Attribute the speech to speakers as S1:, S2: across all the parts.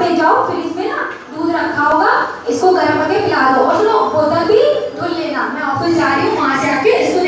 S1: पे जाओ फ्रिज में ना दूध रखा होगा, इसको गर्म करके पिला दो। और सुनो, बोतल भी धुल लेना। मैं ऑफ़िस जा रही हूँ, वहाँ से आके इसको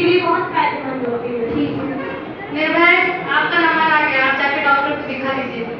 S2: इसके
S3: लिए बहुत फ़ायदेमंद होती है।
S1: ठीक है।
S3: निर्भय आपका नंबर आ गया आप जाके डॉक्टर को दिखा दीजिए।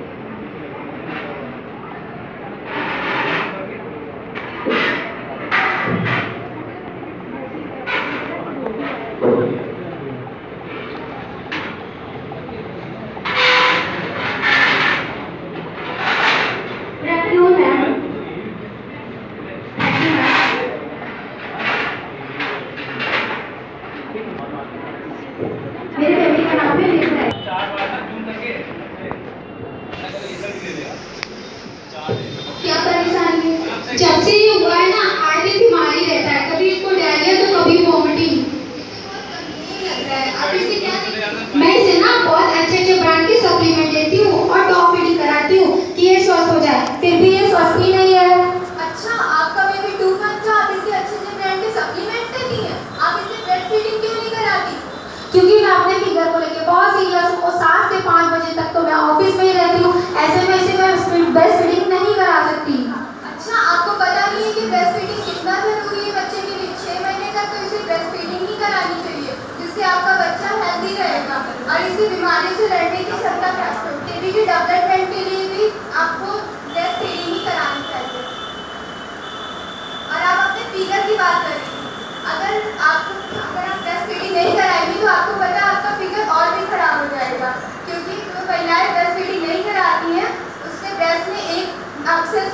S1: मैं इसे ना बहुत अच्छे अच्छे ब्रांड के सप्लीमेंट लेती हूँ और टॉप फिटिंग कराती हूँ कि ये स्वस्थ हो जाए। फिर भी ये स्वस्थ ही नहीं है।
S4: अच्छा आपका बेबी टू मंथ था आप इसे अच्छे अच्छे ब्रांड के सप्लीमेंट देती हैं? आप इसे ब्रेस्ट फीडिंग क्यों नहीं कराती?
S1: क्योंकि मैं अपने फिगर को लेके बहुत सीरियस हूँ सात से पाँच बजे तक तो मैं ऑफ़िस में ही रहती हूँ। ऐसे में इसे मैं
S4: ब्रेस्ट इससे आपका बच्चा हेल्दी रहेगा। और इसी बीमारी से लड़ने की क्षमता प्राप्त होगी टीबी के डेवलपमेंट के लिए भी आपको टेस्ट डेली ही करानी चाहिए। और आप अपने फिगर की बात करें। अगर आप अगर आप टेस्ट फीडिंग नहीं कराएँगे तो आपको पता आपका फिगर और भी खराब हो जाएगा। क्योंकि जो महिलाएँ टेस्ट फीडिंग नहीं कराती हैं उसके ब्रेस्ट में एक अक्सर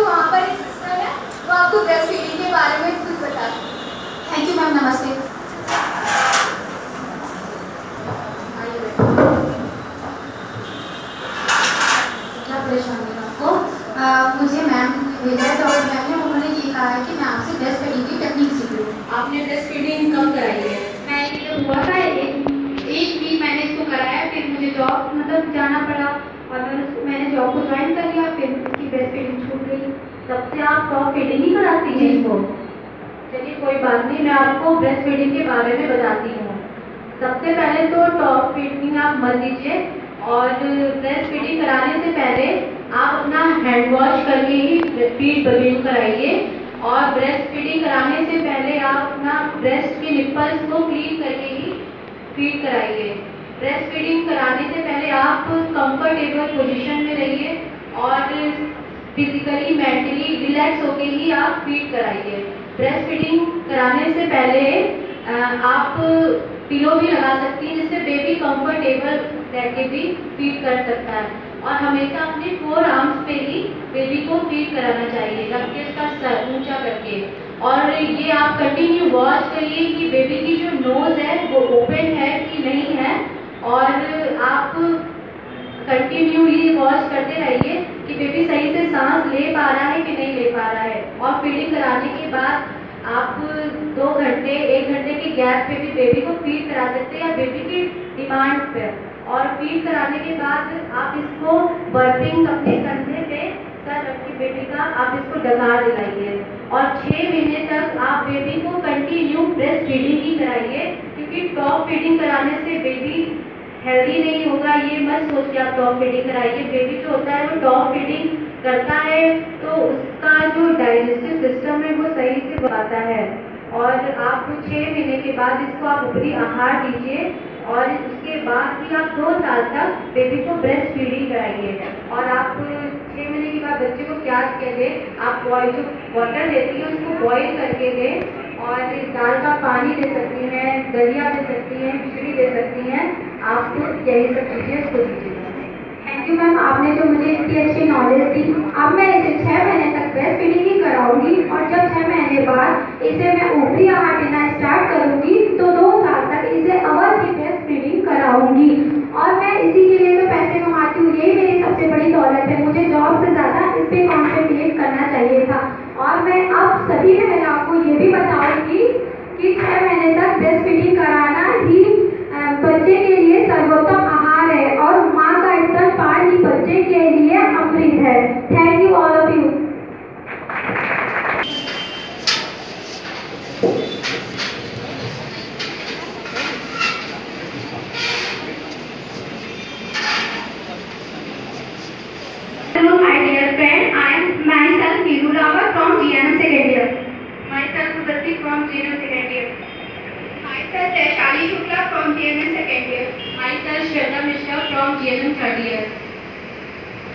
S4: आपको वहाँ पर एक सिस्टर है वो आपको ब्रेस्ट फीडिंग के बारे में कुछ बता थैंक यू मैम नमस्ते आइए बैठो।
S5: क्या परेशानी है आपको? आ, मुझे मैम भेजा है डॉक्टर मैम ने उन्होंने ये कहा है कि मैं आपसे ब्रेस्ट फीडिंग की टेक्निक सीख लूँ
S3: आपने ब्रेस्ट फीडिंग कब कराई है?
S1: मैं ये हुआ था एक एक वीक मैंने इसको कराया फिर मुझे जॉब मतलब जाना पड़ा। और मैंने जॉब को ज्वाइन कर लिया फिर उसकी ब्रेस्ट फीडिंग
S3: तब से आप टॉप फीडिंग ही कराती हैं। इसको चलिए कोई बात नहीं मैं आपको ब्रेस्ट फीडिंग के बारे में बताती हूँ। सबसे पहले तो टॉप फीडिंग आप मत दीजिए और ब्रेस्ट फीडिंग कराने से पहले आप अपना हैंड वॉश करके ही फ़ीड बबिंग कराइए और ब्रेस्ट फीडिंग कराने से पहले आप अपना ब्रेस्ट के निप्पल्स को क्लीन करके ही फ़ीड कराइए। ब्रेस्ट फीडिंग कराने से पहले आप कंफर्टेबल पोजीशन में रहिए और फिजिकली मेंटली रिलैक्स होके ही आप फ़ीड कराइए। ब्रेस्ट फीडिंग कराने से पहले आप पिलो भी लगा सकती हैं, जिससे बेबी कंफर्टेबल रह के भी फ़ीड कर सकता है। और हमेशा अपने फोर आर्म्स पे ही बेबी को फ़ीड कराना चाहिए रख उसका सर ऊँचा करके। और ये आप कंटिन्यू वॉच करिए कि बेबी की जो नोज़ है, वो ओपन है कि नहीं है। और आप कंटिन्यू ये वॉच करते रहिए कि बेबी सही से सांस ले पा रहा है कि नहीं ले पा रहा है। और फीडिंग कराने के बाद आप दो घंटे, एक घंटे के गैप पे भी बेबी को फ़ीड करा सकते हैं या बेबी की डिमांड पे। और फ़ीड कराने के बाद आप इसको बर्थिंग अपने कंधे पे सर रख के बेबी का आप इसको डगार दिलाइए। और छः महीने तक आप बेबी को कंटिन्यू ब्रेस्ट फीडिंग ही कराइए, क्योंकि टॉप फीडिंग कराने से बेबी हेल्दी नहीं होगा, ये मत सोच के आप टॉप फीडिंग कराइए। बेबी जो होता है, वो टॉप फीडिंग करता है तो उसका जो डाइजेस्टिव सिस्टम है, वो सही से बढ़ाता है। और आप छः महीने के बाद इसको आप ऊपरी आहार दीजिए, और उसके बाद भी आप दो साल तक बेबी को ब्रेस्ट फीडिंग कराइए। और आप छः महीने के बाद बच्चे को क्या दें आप बॉयल जो वाटर देती है, उसको बॉयल करके दें, और दाल का पानी दे सकती हैं, दलिया दे सकती हैं, खिचड़ी दे सकती हैं। आप यही सब चीज़ें उसको दीजिए
S1: थैंक यू मैम आपने जो मुझे इतनी अच्छी नॉलेज दी, अब मैं इसे छः महीने तक ब्रेस्ट फीडिंग ही कराऊँगी और जब छः महीने बाद इसे मैं ऊपरी आहार देना स्टार्ट करूँगी तो दो साल तक इसे अवश्य ब्रेस्ट फीडिंग कराऊँगी। और मैं इसी के लिए तो पैसे कमाती हूँ, यही मेरी सबसे बड़ी दौलत है। मुझे जॉब से ज़्यादा इस पर कॉन्सेंट्रेट करना चाहिए था। और मैं अब सभी महिलाओं को ये भी बताऊँगी कि छः महीने तक ब्रेस्ट फीडिंग कराना ही बच्चे के लिए सर्वोत्तम आहार है और माँ का स्तन पान ही बच्चे के लिए अमृत है। Thank you all of you from 0 to 90. Such as Shali Shukla from GNM second year. Myself Shweta Mishra from GNM third year.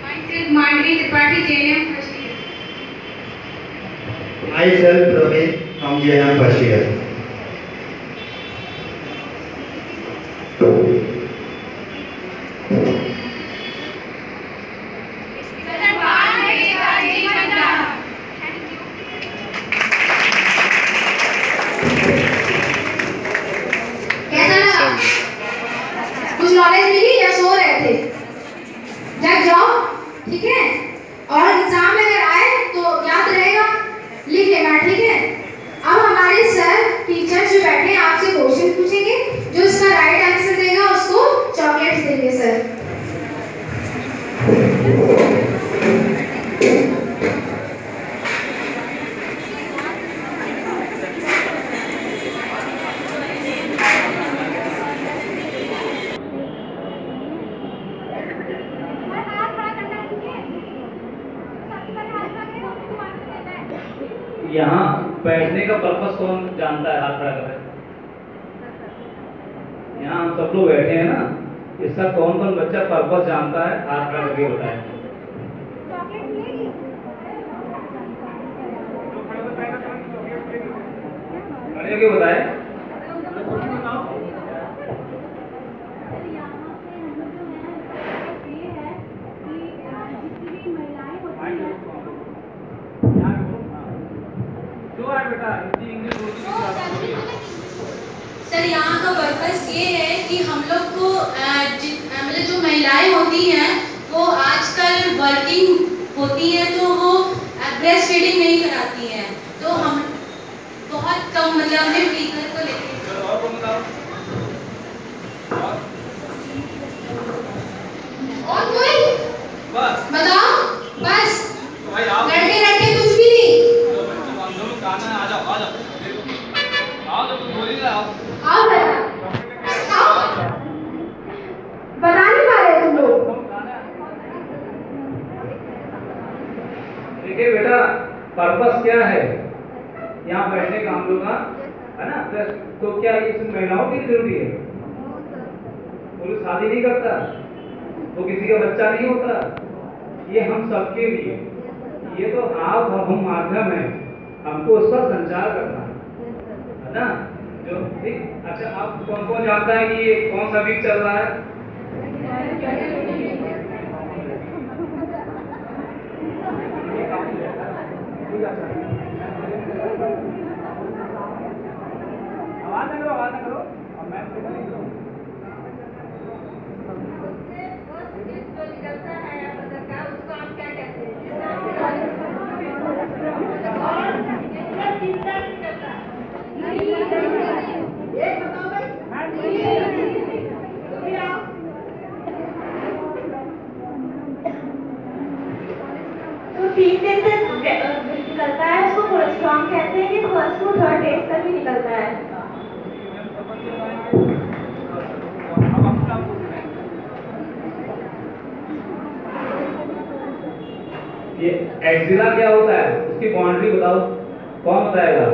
S1: Myself Mandri Tripathi JNM first year.
S2: Myself Praveen from JNM first year.
S6: बैठने का purpose कौन जानता है? हाथ खड़ा करके यहाँ हम सब लोग बैठे हैं ना, इसका कौन कौन बच्चा पर्पस जानता है? हाथ खड़ा करके बताए। है बताए जो है बेटा हिंदी इंग्लिश उर्दू की बात करिए
S5: सर यहाँ का पर्पस ये है कि हम लोग को मतलब जो महिलाएँ होती हैं, वो आजकल वर्किंग होती हैं तो वो ब्रेस्ट फीडिंग नहीं कराती हैं। तो हम बहुत कम मतलब हमने फिगर को लेके
S6: चलो और कौन बताओ और
S4: और कोई
S6: बस
S4: बताओ बस
S6: तो भाई आप
S4: लड़के लड़के कुछ भी नहीं
S6: दो बच्चे हम दोनों गाना है आ जाओ आ जाओ देखो आओ तो बोल ही रहा आओ
S1: आओ बेटा आओ बता नहीं पा रहे तुम लोग
S6: देखिए बेटा पर्पस क्या है। यहाँ बैठने का हम लोग का है ना? तो, तो क्या ये सिर्फ़ महिलाओं की ज़रूरी है? पुरुष शादी नहीं करता वो किसी का बच्चा नहीं होता। ये हम सबके लिए। ये तो आप हम माध्यम है। हमको उसका संचार करना है। है ना? जो ठीक? अच्छा आप कौन कौन जानता है कि ये कौन सा वीक चल रहा है? आवाज़ ना करो, आवाज़ ना करो। और मैं
S3: तो तीन दिन तक निकलता है, उसको कोलेस्ट्रॉल कहते हैं कि फ़र्स्ट टू थर्ड डेज़ तक ही निकलता है।
S6: ये एक्सिला क्या होता है? उसकी बाउंड्री बताओ। कौन बताएगा?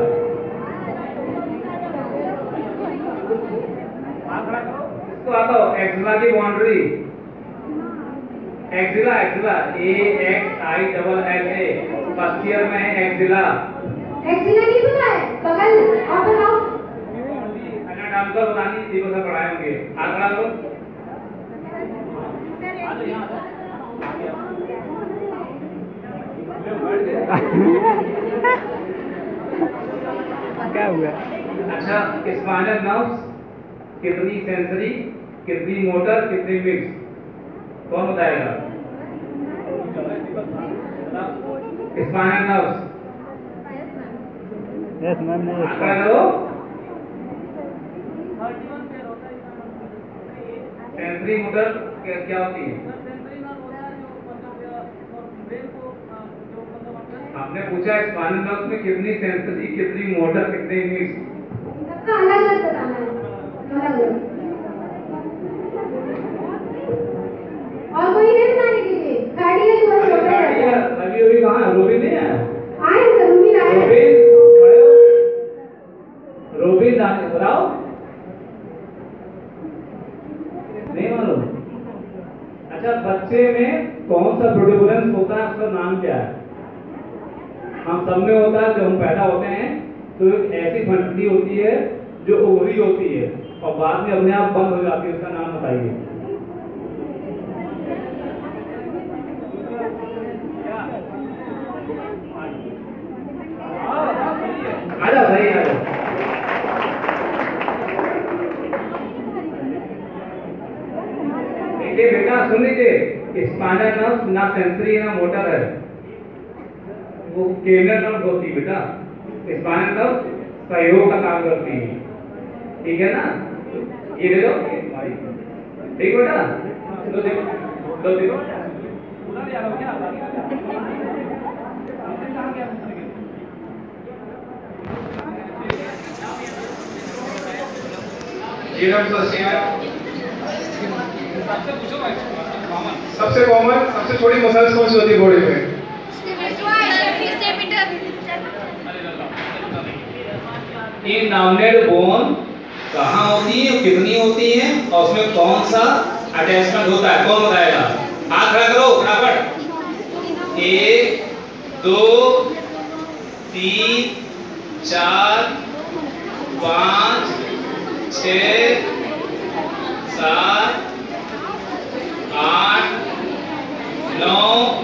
S6: इसको आता हो। एक्सिला की boundary axilla axilla A X I double L A first year में है एक्सिला
S1: एक्सीलेंट नहीं पता है। बगल और बताओ।
S6: डालकर बतानी से पढ़ाए होंगे। हाथ खड़ा करो आ जाओ यहाँ आ जाओ।
S2: क्या हुआ?
S6: अच्छा स्पाइनल नर्व्स कितनी सेंसरी कितनी मोटर कितनी मिक्स कौन बताएगा? स्पाइनल नर्व्स
S2: यस मैम ने
S6: आंकड़ा करो सेंसरी मोटर क्या क्या होती है? आपने पूछा स्पाइनल नर्व्स में कितनी सेंसरी कितनी मोटर कितनी मिक्स
S1: सबका अलग अलग बताना है। अलग अलग। और कोई है बताने के लिए। कार्डियक जो छोटा
S6: गाड़ी
S1: है।
S6: है, अभी अभी कहाँ है? रोबिन नहीं आया
S1: आए ज़रूरी आए
S6: रोबिन खड़े हो। रोबिन दाने बताओ नहीं मालूम। अच्छा बच्चे में कौन सा प्रोट्यूबरेंस होता है उसका नाम क्या है? हम सब में होता है, जब हम पैदा होते हैं तो एक ऐसी फंटली होती है, जो ओवरी होती है, और बाद में अपने आप बंद हो जाती है, उसका नाम बताइए। बेटा, सुन लीजिए स्पाइनल नर्व ना सेंसरी ना मोटर है। वो केनर नर्व होती है बेटा। स्पाइनल नर्व सहयोग का काम करती है। ठीक है ना? ये ले लो। ये ठीक बेटा? लो देखो लो देखो। क्या
S2: डॉक्टर
S6: सबसे कॉमन
S2: सबसे कॉमन सबसे छोटी मसल्स कौन सी होती है बॉडी में
S6: अरे लो, लो, लो, लो। इनामनेड बोन कहाँ होती है, कितनी होती है, और उसमें कौन सा अटैचमेंट होता है, कौन बताएगा? हाथ खड़ा करो, फटाफट। एक, दो, तीन, चार, पाँच, छ, सात, आठ, नौ,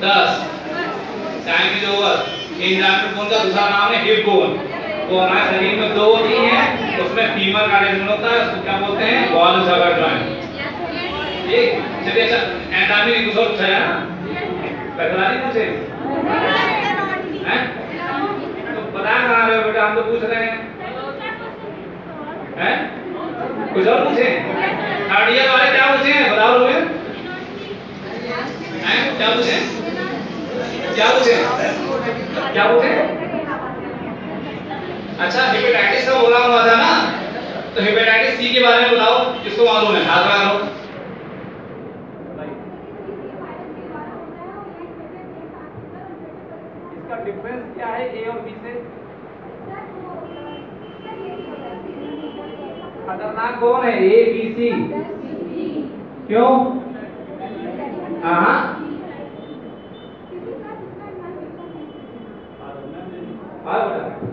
S6: दस। टाइम इज़ ओवर इन बोन का दूसरा नाम है हिप बोन वो हमारे शरीर में, दो होती हैं, उसमें फीमर का अटैचमेंट होता है, उसको क्या बोलते हैं? वॉल जगह जॉइंट ठीक? चलिए अच्छा नहीं कुछ और पूछा है नहीं पूछे हैं? तो बता कहाँ रहे बेटा, हम तो पूछ रहे हैं। हैं? कुछ और पूछे? थर्ड वाले क्या पूछे हैं? बताओ रोहित हैं? क्या पूछे? क्या पूछे? क्या पूछे? अच्छा हेपेटाइटिस का बोला हुआ था ना? तो हेपेटाइटिस सी के बारे में बताओ, किसको मालूम है? हाथ लगा लो। डिफरेंस क्या है ए और बी से? खतरनाक कौन है? ए बी सी क्यों? हाँ। हाँ? बेटा